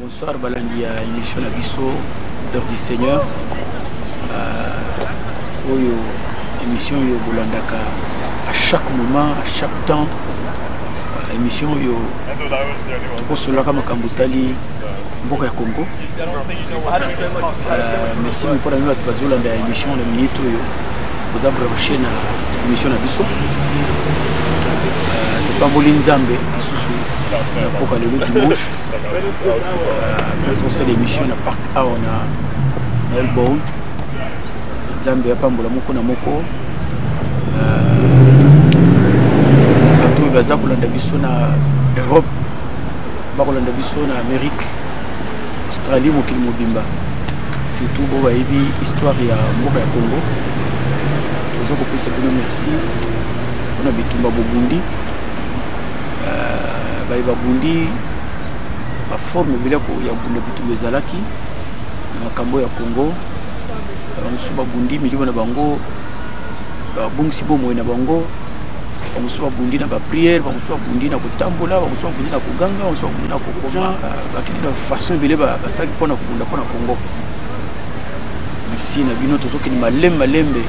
Bonsoir balandi ya émission na biso heure du Seigneur euh, oyo émission oyo bolandaka à chaque moment à chaque temps euh, émission oyo tokosololaka makambo etali mboka ya Congo euh, merci mpo na bino bato bazolanda ya émission na minute oyo oza branche na émission na biso euh, topamboli nzambe lisusu na mpoka lelo dimanche nazosala euh, émission na parc awa na melbourne nzambe apambola moko na moko euh, bato oyo baza kolanda biso na europe bakolanda biso na amérique Australie mokili mobimba surtout bo bayebi histoire ya mboka ya Congo tozo kopesa bino merci mpona bitumba bobundi euh, baye babundi baforme ebele ya bunda bitumba ezalaki na makambo ya Congo bamosusu babundi milimo na bango babungisi bomoi na bango bamosusu babundi na bapriere bamosusu babundi na kotambola bamosusu babundi na koganga bamosusu babundi na kokoma bakiti na façon ebele basalaki mpo na kobunda mpo na congo merci na bino tozokende malembe malembe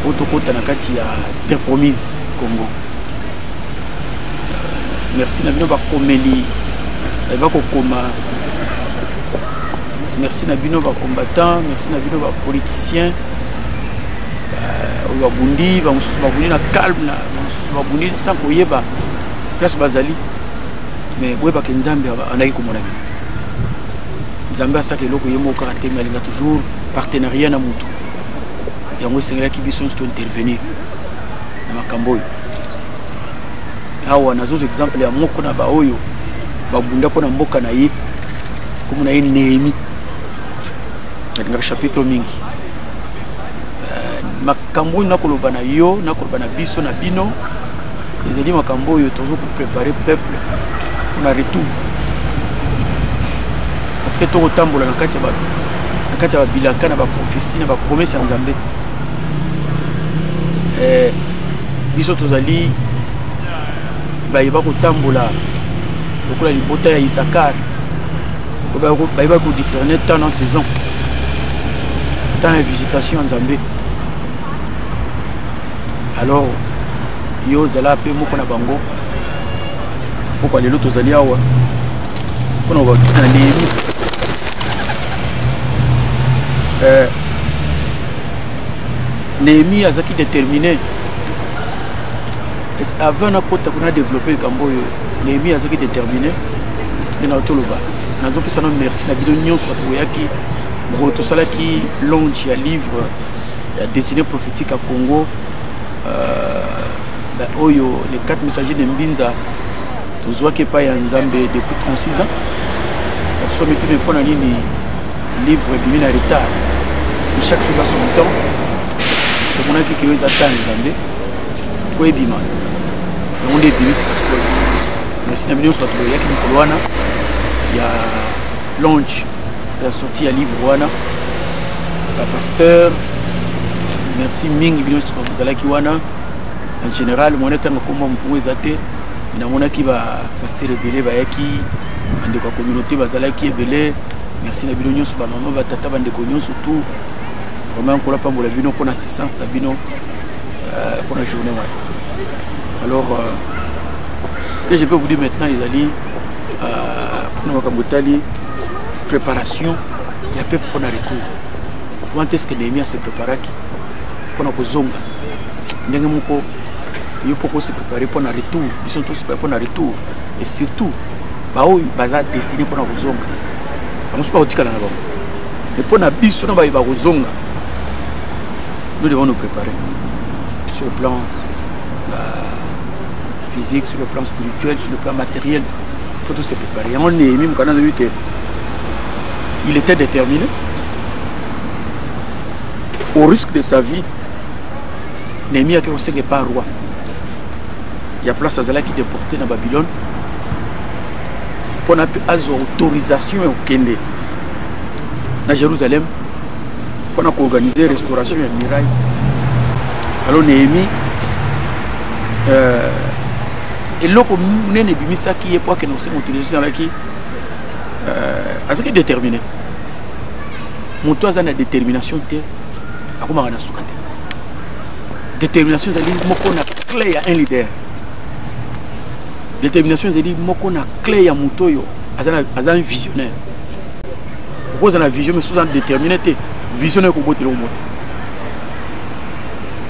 mpo tokota na kati ya terre promise congo euh, merci na bino bakomeli bayeba kokoma merci na bino bacombattant merci na bino bapoliticien oyo babundi bamosusu babundi na calme na bamosusu babundi sans koyeba place bazali mais boyeba ke nzambe andaki komona bino nzambe asaka eloko ye moko kaka te me alinga toujours partenariat na motu yango esengelaki biso nyonso tointervenir na makambo oyo awa nazozwa exemple ya moko na baoyo babunda mpo na mboka na ye komona ye nehemi nalingaka chapitre mingi euh, makambo oyo nakoloba na yo nakoloba na biso na bino ezali makambo oyo tozo ko préparer peuple pona retour parce que tokotambola na kati ya ba na kati ya babilaka na baprophétie na bapromese ya nzambe eh, biso tozali baye bakotambola lokola libota ya isakar baye bakodiscerne temps na saison temps ya visitation ya nzambe alors yo ozala mpe moko na bango mpokwa lelo tozali awa mpo na kokutana ndeyebi eh, nehemi azalaki déterminé avant nakota kuna développe likambo oyo nehemi azalaki déterminé mpe na toloba nazopesa na merci na bino nyonso bato boyaki mokolo tosalaki longe ya livre ya destinée prophétique ya congo euh, oyo les quatre messagers de mbinza tozwaki epai ya nzambe depuis 36 ans batuso mituna mpo na nini livre ebimi na retard mais chaque chose a son temps tomonaki keyo eza ta ya nzambe mpo ebima yango nde ebimi sika sikoyo merci na bino nyonso bato boyaki mokolo wana ya longe ya sortie ya livre wana bapasteur merci mingi bino nyonso bozalaki wana en général mwana ntango akomba mopungu eza te namonaki bapaster ebele bayaki bandeko ya communauté bazalaki ebele merci na bino nyonso bamama batata bandeko nyonso tout vraiment nkola pambola bino mpo na assistance na bino euh, mpo na journée wana alors euh, ce que je peux vous dire maintenant ezali ah, mpona makambo etali préparation ya peuple mpona retour quand est ce que nehemia se préparaki mpona kozonga ndenge moko yo mpo kose prépare mpona retour biso to separe mpona retour et surtout baoyo baza destine mpona kozonga bango so bakotikala na bango e mpona biso na baye bakozonga nous devons nous préparer sur le plan euh, physique sur le plan spirituel sur le plan matériel il faut tous se préparer yango nehemi mokanda alobi te il était déterminé au risque de sa vie nehemi ake kosenga epa roi ya place azalaki déporté na babylone mpona azwa autorisation ya kokende na jérusalem mpo na koorganize restauration ya miraille alo nehemi euh, eloko monene ebimisaki ye mpo akende kosenga autorisation alaki euh, azalaki déterminé moto aza na détermination te akomaka na suka te détermination ezali moko na clé ya un leader détermination ezali moko na clé ya moto oyo aza un visionnaire okozala na vision mais soza déterminé te vision nayo ekobotela yo moto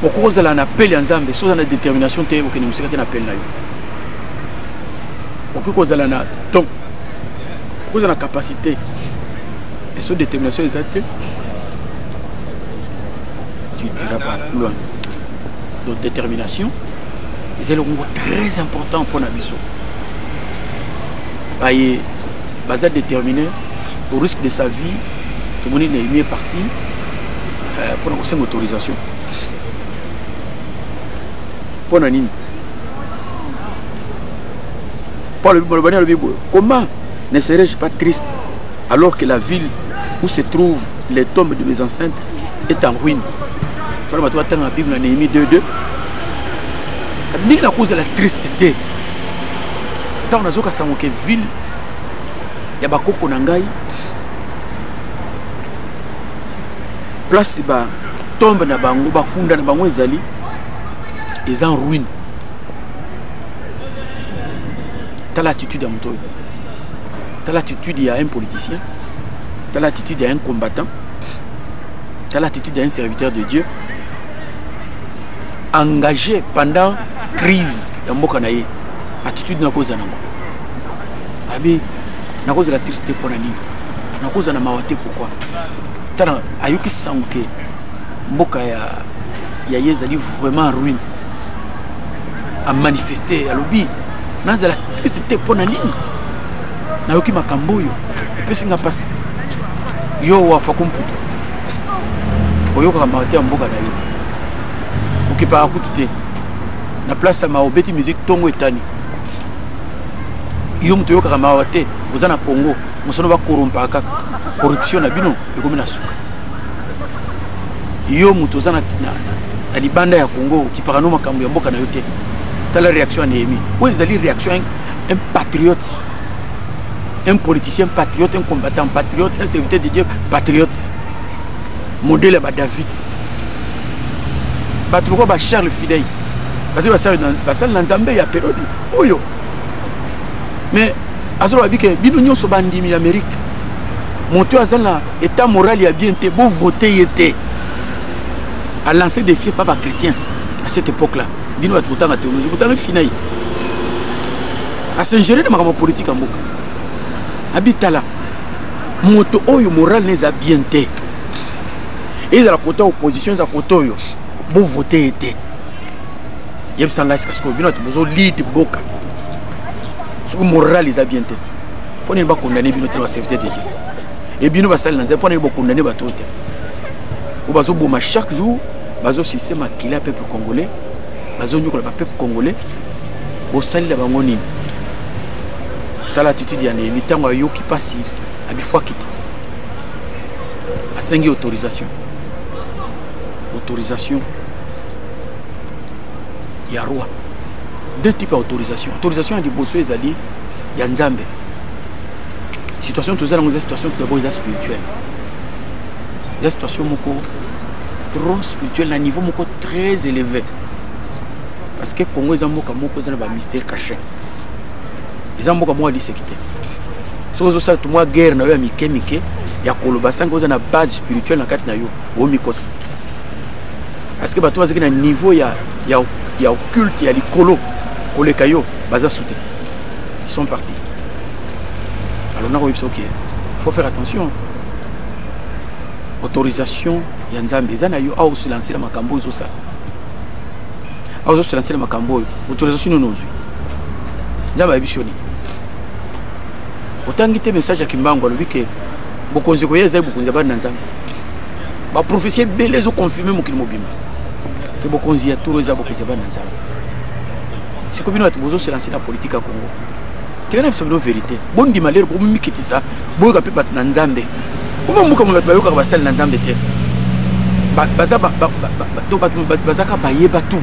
okoki kozala na pele ya nzambe soza na détermination te okende mosika te na pele na yo okoki kozala na don okozala na capacité mais so détermination eza te tu dira pas loin donc détermination ezali okongo très important mpo na biso baye baza déterminé au risque de sa vie tomoni na emi parti euh, mpona kosenga autorisation mpo na nini mpo alobi balobani alobi boye comment ne serais-je pas triste alors que la ville où se trouve les tombes de mes ancêtres est en ruine tala bato batanga bible na nehemi 22 ndenge nakozala triste te ntango nazokasango ke ville ya bakoko na ngai place ba tombe na bango bakunda na bango ezali eza en ruine tala attitude ya moto oyo tala attitude ya un politicien tala attitude ya un combattant tala attitude ya un serviteur de dieu engagé pendant crise ya mboka na ye attitude nakozala yango abi nakozala triste te mpo na nini nakozala na mawa te pourkui tala ayoki sango ke mboka ya, ya ye ezali vraiment ruine amanifeste alobi nazala triste te mpo na nini nayoki makambo oyo epesi nga mpasi yo wafa kumputu oyokaka mawa te ya mboka na yo okipaka kutu te na place ya mawa obeti miziki ntongo etani yo moto oyokaka mawa te oza na congo mosano bakorompaka kaka corruption na bino ekomi na suka yo moto oza na, na, na libanda ya congo okipaka no makambo ya mboka na yo te tala réaction ya nehemi oyo ezali réaction un patriote un politicien patriote un combattant patriote un serviteur de dieu patriote modele ya badavid bato lokola bacharles fidei baza basali na nzambe ya periode oyo mais azoloba bike bino nyonso bandimi ya amerike moto oyo aza na état moral ya bien te bovote ye te alance défie pa bachrétien à cette époque là bino bato botanga théologie botanga finai te asingere na makambo politike ya mboka abitala moto oyo moral na eza bien te ezala kota opposition eza kota oyo bo vote ye te yebisa ngai sika sikoyo bino bato bozo lide boka soki moral eza bien te mpo nini bakondane bino te na basevite teke e bino basali na nzela mpo nini bokondane bato oyo te oyo bazoboma chaque jour bazosise makila ya peuple congolais bazonyokola bapeuple congolais bosalela bango nini tala attitude ya neyemi ntango ayoki mpasi abifwaki te asengi autorisation autorisation ya roi deux type ya autorisation autorisation ya liboso ezali ya nzambe situation toza nango eza situation dabord eza spirituelle eza situation moko trop spirituelle na niveau moko très élevé parce que congo eza mboka moko eza na bamystère caché eza mboka moko ya liseki te soki ozosala tumwa guerre na yo ya mike mike ya koloba sanke oza na base spirituelle na kati na yo omikosi parce que bato bazalaki na niveau ya, ya, ya occulte ya likolo koleka yo baza sute ils sont partis alors nakoyebisa oke faut faire attention autorisation ya nzambe eza na yo awa osilance na makambo oyo ozosala awa ozosilance na makambo oyo autorisation nini ozwi nzambe ayebisi yo nini otangi te message ya kimbangu alobi ke bokonzi koya ezali bokonzi ya bana na nzambe ba prophetie ebele ezo confirme mokili mobimba ke bokonzi ya turo eza bokonzi ya bana nzambe siko bino bato bozoselanse na politike ya kongo tika na biso bino verité bondima lero bomimikitisa boyoka mpe bato na nzambe koma mboka mo bato bayokaka basali na nzambe te bazaka bayeba tout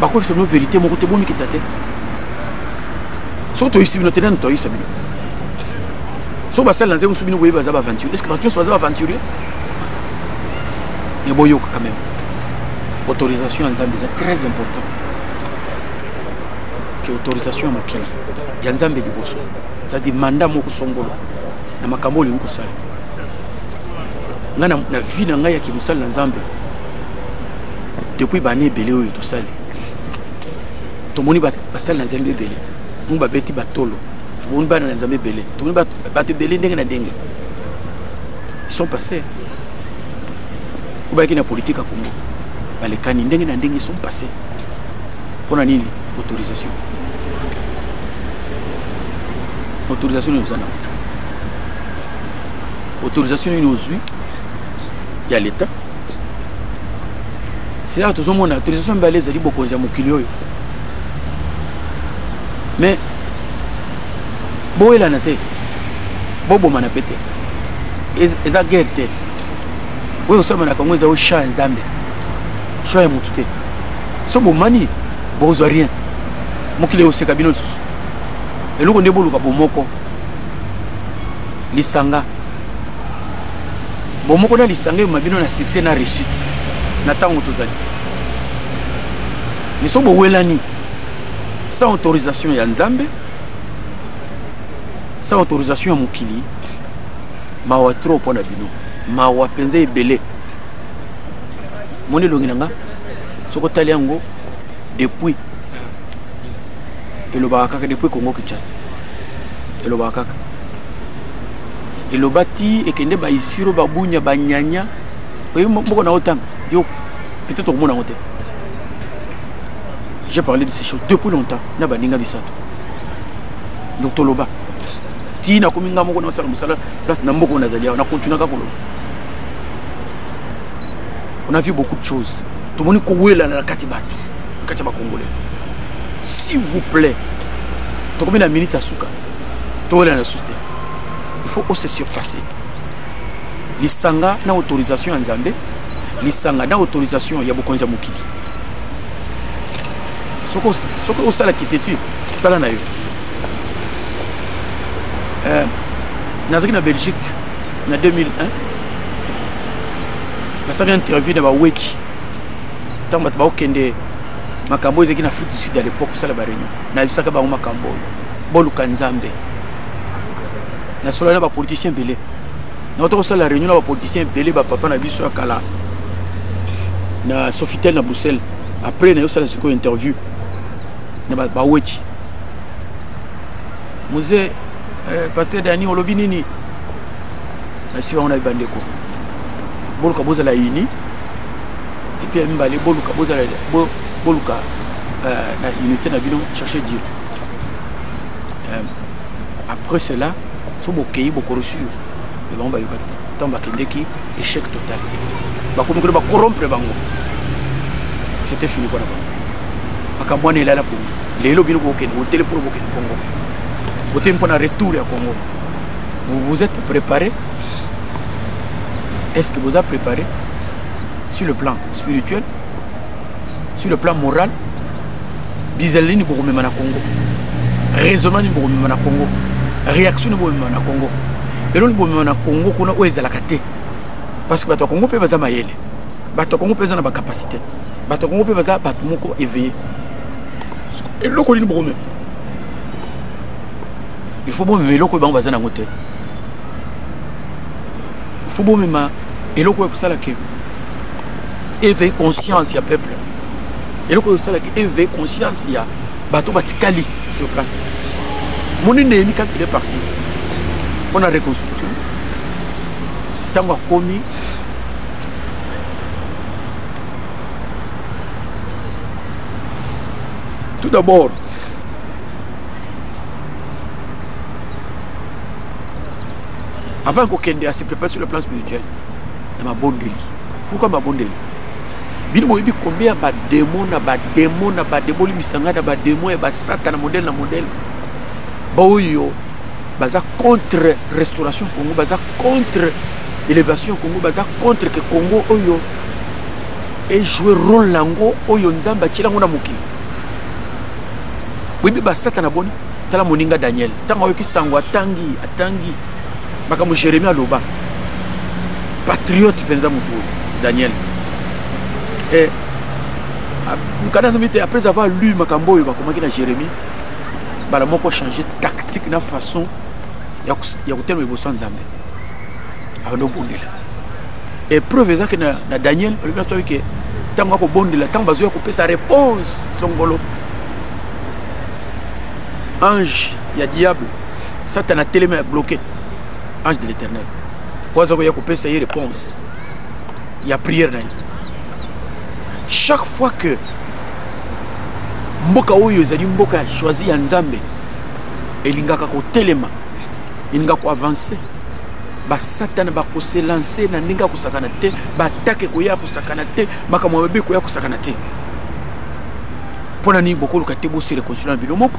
bakoyebisa bino verité moko te bomikitisa te soki toyebisi bino te nani toyebisa bino soki basali na nzela mosusu bino boyebi baza baaventurier estce bato nyonso baza baaventurier mais boyoka quand même autorisation ya nzambe eza très important ke autorisation ya mokili ya nzambe liboso ezadi manda moko songolo na makambo olingi kosala ngai na vie na ngai ya kimosali na nzambe depuis bana ebele oyo tosali tomoni basali na nzambe ebele mo babeti batolo tomoni bana na nzambe ebele tomoni bato ebele ndenge na ndenge sont passés obayaki na politike ya congo balekani ndenge na ndenge sont passés mpo na nini autorisation autorisation nini oza nango autorisation nini ozwi ya leta sela tozomona autorisation mibale ezali bokonzi ya mokili oyo mais boyelana te bobomana mpe te eza guerre te oyo osama na congo eza o champ ya nzambe champ ya motu te so bomani bokozwa rien mokili ekoseka bino lisusu eloko nde boluka bomoko lisanga bomoko na lisanga emema bino na succès na réussite na ntango tozali miso bowelani sans autorisation ya nzambe sans autorisation ya mokili mawa trop mpo na bino mawa mpenza ebele moni elongi na nga soki otali yango depuis elobaka kaka depuis congo kinshasa elobaka kaka eloba ti ekende baisiro babunya banyanya oyebi moko na otanga yo peut-être okomona yango te j'ai parlé de ces choses depuis longtemps na baninga misato donc toloba tii nakomi nga moko nasala mosala place na mboka oyo nazali awa nakontinaka koloba on a vu beaucoup de choses tomoni kowelana na kati bato na kati ya bakongole s'il vous plaît tokomi na minute ya suka towelana na susu te il faut ose surpasser lisanga na autorisation ya nzambe lisanga na autorisation ya bokonzi ya mokili soki osala kiteture sala na yo eh, nazalaki na belgique na 2001 nasalaki interview na baweki ntango bato baokende makambo oyo ezalaki na afrique du sud à l'époque osala baréunion nayebisaka bango makambo oyo boluka nzambe nasolaki na bapoliticien ebele nauta kosala réunion na bapoliticien ebele bapapa na biso ya kala na sofitel na bruxelles après naye osala sikoyo interview na baweti muze eh, paster dani olobi nini nasi bango na ye bandeko boluka bozala uni epuis ya mibale boluka bozala boluka eh, na unité na bino cherche dire eh, après cela so bokeyi bokorosure me bango bayokaki te ntango bakendeki échec total bakomi kuna bakorompre bango c'était fini mpo na bango makambo wana elala mpongi lelo bino bokende botele mpo bokende congo botele mpo na retour ya congo vous vous êtes préparé est ce que boza préparé sur le plan spirituel sur le plan moral bizala nini bokomema na congo raisonnement nini bokomema na congo réaction nini bomema na congo eloko nini bomema na congo kuna oyo ezalaka te parce que bato ya congo mpe baza mayele bato ya congo mpe baza na bacapacité bato ya congo mpe baza bato moko éveillé eloko nini bokomema il faut bomema eloko oyo bango baza nango te il faut bomema eloko oyo ekosala ke eveille conscience ya peuple eloko oyo osalaki eveille conscience ya bato batikali sur place moni nehemi quand il est parti mpo na reconstruction ntango akomi tout d'abord avant kokende à se préparer sur le plan spirituel na mabondeli pourquoi mabondeli bino boyebi combien ya bademo na bademo na bademo olimisa ngai na bademo ya basatana modele na modele baoyo baza contre restauration congo baza contre élévation congo baza contre ke congo oyo ejoue role yango oyo nzambe atyela yango na mokili boyebi basatana boni tala moninga daniel ntango ayoki sango atangi atangi makambo jeremi aloba patriote mpenza motu oyo daniel e mokanda nzambe te après avoir lu makambo oyo bakomaki na jeremi mbala moko achange tactique na façon ya kotelema liboso ya nzambe abanda obondela epreuve eza ke na, na daniel alobi na soki ke ntango akobondela ntango bazoya kopesa réponse songolo ange ya diable satana atelemi abloke ange de l'éternel mpo aza koya kopesa ye réponse ya prière na ye chaque fois que mboka oyo ezali mboka ya choisi ya nzambe elingaka kotelema elingaka koavanse basatana bakoselanse na ndenge ya kosakana te baatake ekoya ya kosakana te makambo mabe ekoya kosakana te mpo na nini bokoluka te bose reconcilia na bino moko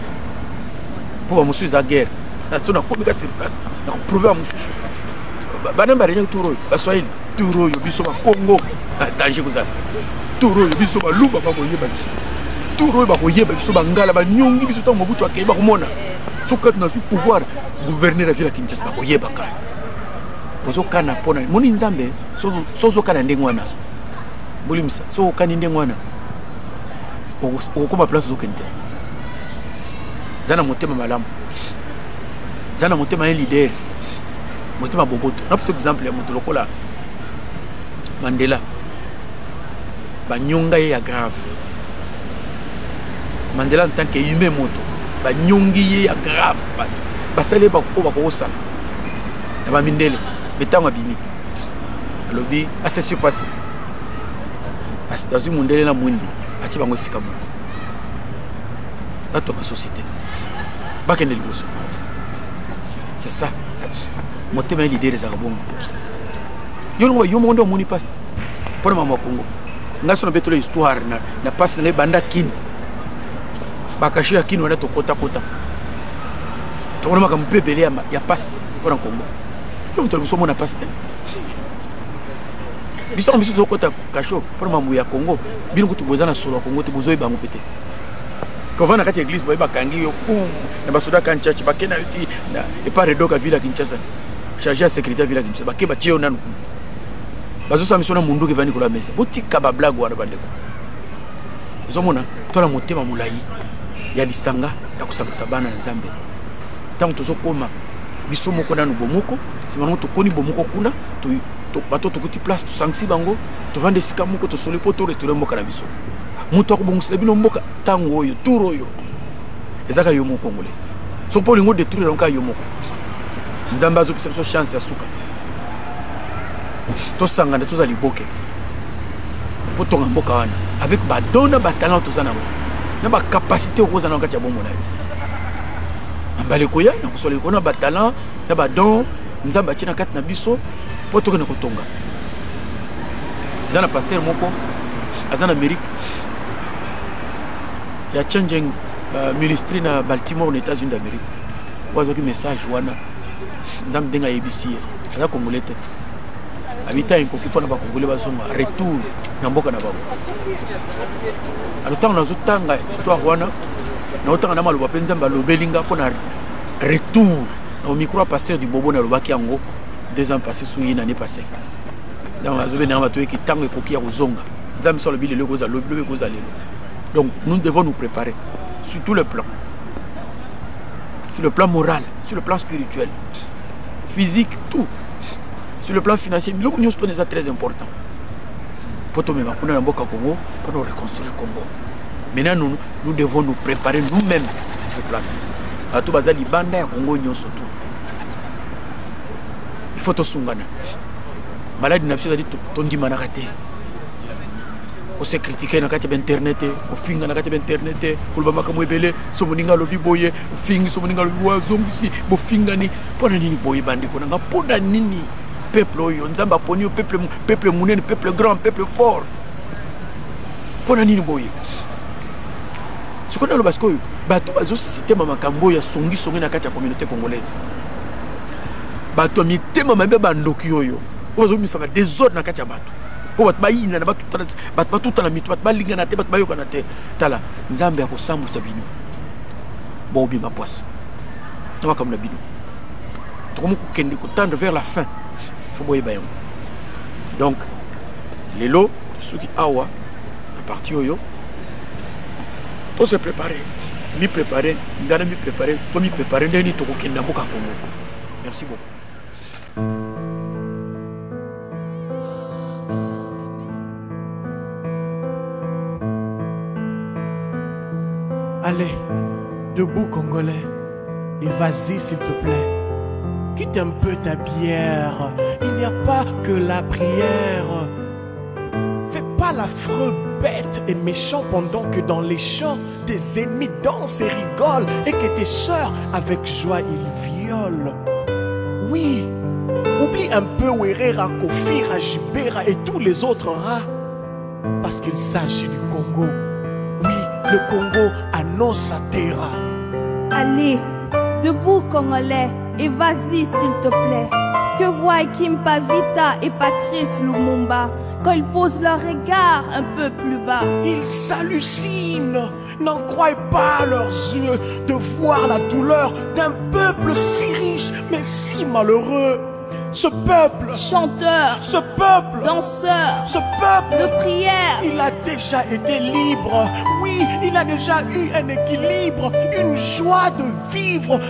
mpo bamosusu eza guerre so nakomi kasi place nakoprouve ya mosusu bana barenyaki tour oyo baswahili tour oyo biso bakongo ah, danger kozala tour oyo biso baluba bakoyeba biso tour oyo bakoyeba biso bangala banyongi biso ntango mobutu akei bakomona soki kati nazwi pouvoir gouverneur ya ville ya kinshasa bakoyebaka ozokana mpo na moni nzambe so ozokana ndenge wana bolimisa so okani ndenge wana okokoma place ozokende te za na motema malamu za na motema ye lider motema boboto napesa exemple ya moto lokola mandela banyonga ye ya grave mandela en tant que humain moto banyongi ye ya grave basali ye oyo bakokosala na bamindele me ntango abimi alobi asesi pasi azwi mondele na mwindu atie bango esika moko batonga société bakende liboso c'est ça motema ya lidere ezalaka bongo yo longo yo moko nde omoni mpasi mpo na mama ya kongo ngai so nabetola histoire na mpasi na ngai banda kini bakashe ya kini wana tokotakota tomona makambo mpe ebele ya mpasi mpo na kongo yo moto liboso omona mpasi te biso na biso tozokota kasho mpona mambo ya congo bino kutu boza na solo ya congo te bozoyeba yango mpe te kovanda na kati ya eglise boye bakangi yo bum na basoda kan church bake na yo ti epa redoka villa kinshasa charge ya sécurité ya villa kinshasa bake batie yo nanu kuna bazosala miso na munduki evandi kola mesa botika bablague wana bandeko ozomona tola motema molai ya lisanga ya kosangisa bana na nzambe ntango tozokoma biso moko nanu bomoko nsima nango tokoni bomoko kuna bato tokuti place tosangisi bango tovanda esika moko tosoli mpo toretourne mboka na biso moto akobongisela bino mboka ntango oyo tour oyo ezaka yo moko congolais so mpo olingi odetruire yango kaka yo moko nzambe azopesa biso chance ya suka tosangana toza liboke mpo tonga mboka wana avec badon na batalent toza nango na bacapacité okozala na kati ya bongo na yo mbala ekoya na kosola likolo na batalent na badon nzambe atie na kati na biso mpo tokende kotonga eza na paster moko aza na amerike ya changing uh, ministry na baltimore na états-unis d'amérique oyo azwaki message wana nzambe ndenge ayebisi ye aza congolais te abita ekoki mpo na bakongole bazonga retour na mboka na bango alo ntango nazotanga histoire wana naotanga na maloba mpe nzambe alobeli nga mpo na retour au micro ya pasteur du bobo nalobaki yango deux ans passé sous ye nane passé donc azobe nanga bato yeke ntango ekoki ya kozonga nzambe so alobi lelo ekozala lobi lobi ekozala lelo donc nous devons nous préparer sur tout le plan sur le plan moral sur le plan spirituel physique tout sur le plan financier biloko nyonso toni eza très important mpo tomema kuna na mboka congo mpo na reconstruire congo maintenant nous devons nous préparer nous-mêmes pour ce place bato baza libanda ya kongo nyonso tu il faut tosungana maladi na biso ezali tondimanaka te kose kritike na kati ya bainternet te kofinga na kati ya bainternet te koloba makambo ebele so moninga alobi boye ofingi so moninga alobi boye azongisi bofingani mpo na nini boye bandeko na nga mpo na nini peuple oyo nzambe aponi yo peuple monene peuple grand peuple fort mpo na nini boye sikoyo naloba sikoyo bato bazositema makambo oyo ya songisongi na kati ya communauté congolaise bato ya mitema mabe bandoki oyo oyo bazobimisaka desordre na kati ya bato mpo bato bayinana bato batutana mito bato balingana te bato bayokana te tala nzambe akosambwisa bino bobima pwasi na makambo na bino tokomi kokende kotendre vers la fin fo boyeba yango donc lelo tosuki awa na parti oyo to se préparer mi préparer ngana mi préparer to mi préparer ndenge nini tokokende na mboka Congo merci beaucoup Allez, debout congolais, et vas-y s'il te plaît. Quitte un peu ta bière, il n'y a pas que la prière. Fais pas l'affreux bête et méchant pendant que dans les champs, tes ennemis dansent et rigolent et que tes soeurs avec joie, ils violent. Oui, oublie un peu Werera, Kofira, Jibera et tous les autres rats, parce qu'il s'agit du Congo. Oui, le Congo annonce sa Terra. Allez, debout, Congolais! Et vas-y, s'il te plaît. Que voient Kim Pavita et Patrice Lumumba quand ils posent leur regard un peu plus bas Ils s'hallucinent, n'en croient pas leurs yeux de voir la douleur d'un peuple si riche mais si malheureux. Ce peuple, chanteur, ce peuple, danseur, ce peuple de prière, il a déjà été libre. Oui, il a déjà eu un équilibre, une joie de vivre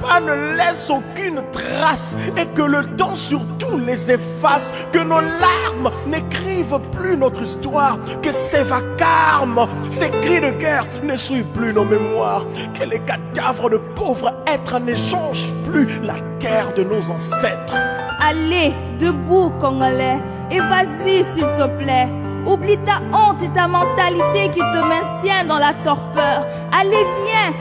pas ne laissent aucune trace et que le temps surtout les efface, que nos larmes n'écrivent plus notre histoire, que ces vacarmes, ces cris de guerre ne suivent plus nos mémoires, que les cadavres de pauvres êtres n'échangent plus la terre de nos ancêtres. Allez, debout, Congolais, et vas-y, s'il te plaît. Oublie ta honte et ta mentalité qui te maintient dans la torpeur. Allez, viens,